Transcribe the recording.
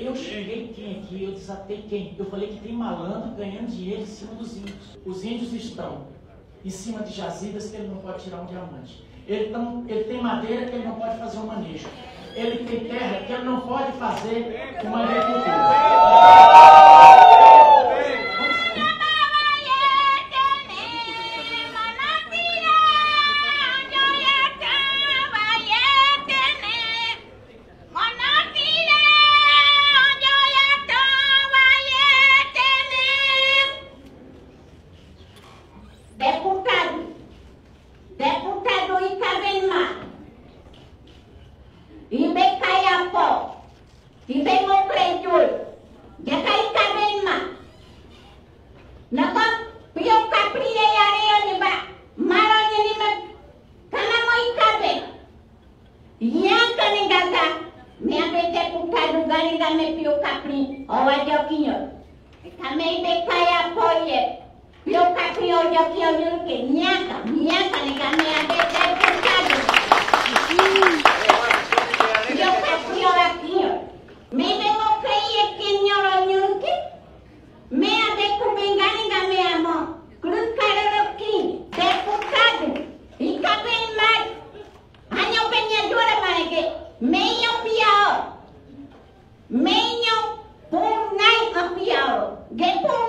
Eu cheguei aqui, eu desatei quem? Eu falei que tem malandro ganhando dinheiro em cima dos índios. Os índios estão em cima de jazidas que ele não pode tirar um diamante. Ele, tão, ele tem madeira que ele não pode fazer um manejo. Ele tem terra que ele não pode fazer uma agricultura. Ibe Kayapo, Ibe Mokretul, Jaka Itabenma, Nako, Pio Kaprile Yare Niba, Maro Nima, Kanamo Itabe, Yanka Ningaga, Me abe deputado Ganiga me Pio Kapri, Owa Jokinyo, Kame Ibe Kayapo Ye, Pio Kapri Ojo Kio Yuke, Nyaka, Nyaka Ninga me gelb